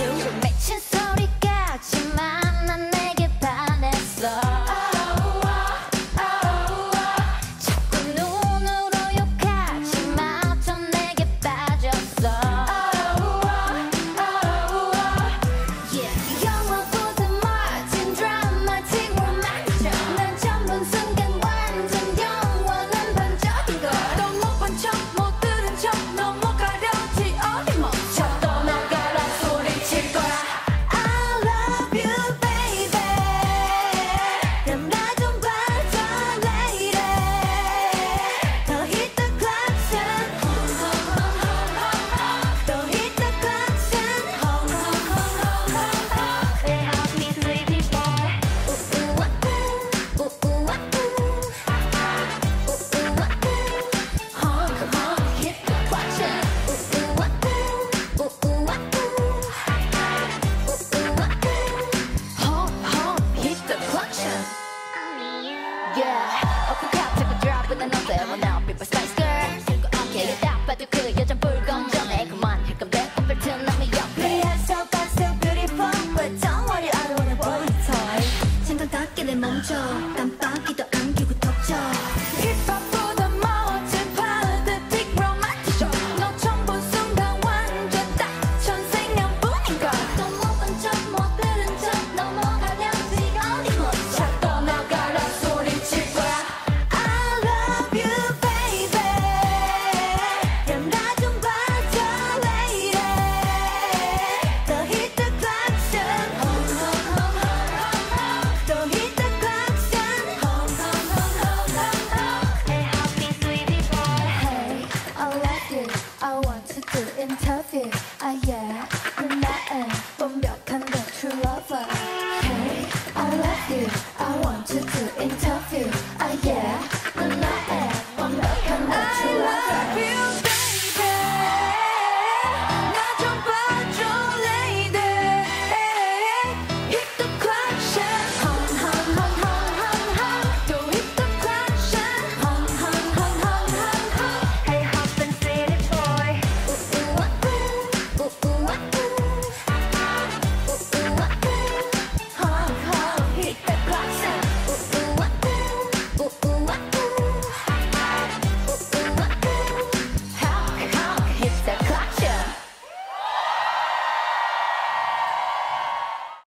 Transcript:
to mention good and tough, yeah, ah yeah.